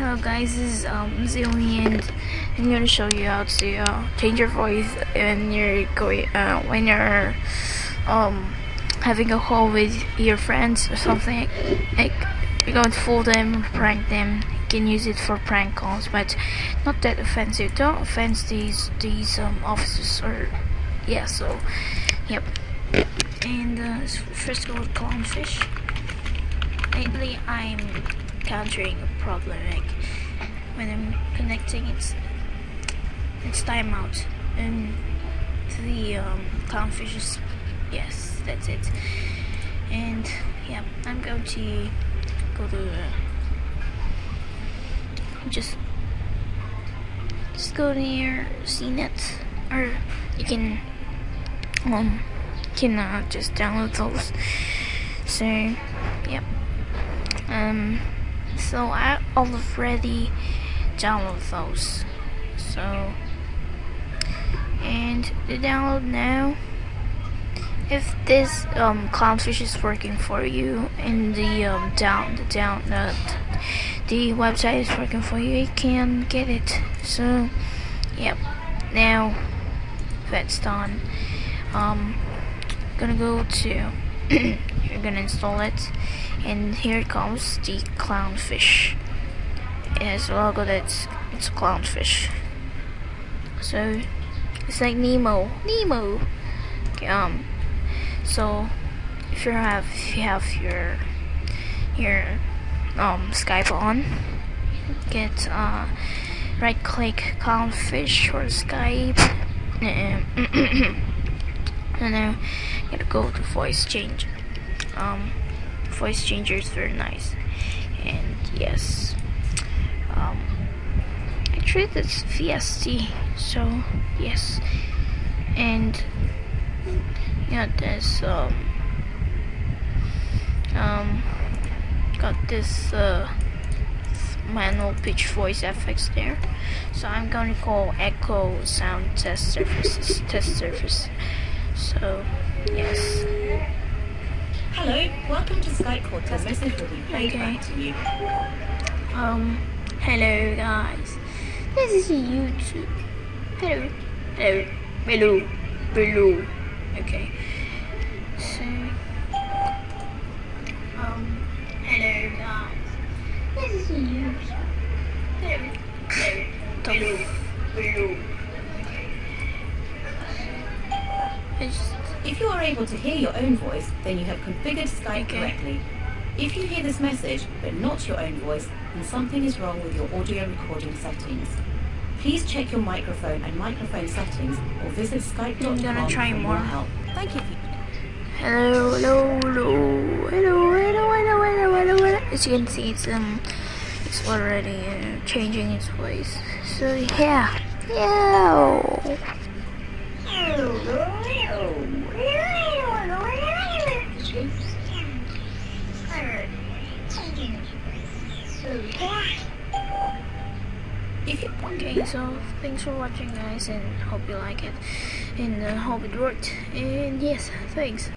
Hello guys, this is um, and I'm to show you how to uh, change your voice when you're going uh, when you're um, having a call with your friends or something like you're going to fool them, prank them. You can use it for prank calls, but not that offensive. Don't offend these these um, officers or yeah. So yep. And uh, first of all, clownfish. Lately, I'm encountering a problem like when I'm connecting it's it's timeout. And the um, clownfish is yes that's it. And yeah I'm going to go to uh, just just go near CNET or you can um can uh, just download those. So yep um so I already download those. So and the download now. If this um, clownfish is working for you in the um, down the down uh, the website is working for you you can get it. So yep. Now that's done. Um gonna go to you're gonna install it. And here comes the clownfish. It has a logo that's it's a clownfish. So it's like Nemo. Nemo. Um so if you have if you have your your um Skype on get uh right click clownfish or Skype. And then you gotta go to voice change um voice changer is very nice. And yes um, actually that's VST so yes. And yeah there's um, um got this uh, manual pitch voice effects there. So I'm to call echo sound test surfaces test service. So yes welcome to Skype call. A message will be played Okay. back to you. Um, hello guys. This is YouTube. Hello, hello, hello, hello. Okay. So, um, hello guys. This is YouTube. Hello, hello, hello, hello. I just If you are able to hear your own voice, then you have configured Skype Okay. correctly. If you hear this message, but not your own voice, then something is wrong with your audio recording settings. Please check your microphone and microphone settings or visit skype.com I'm gonna try for more. help. Thank you. Hello, hello, hello, hello, hello, hello, hello, hello, hello. As you can see, it's um, it's already uh, changing its voice. So yeah, yeah. If you Okay, so thanks for watching, guys, and hope you like it, and uh, hope it worked. And yes, thanks.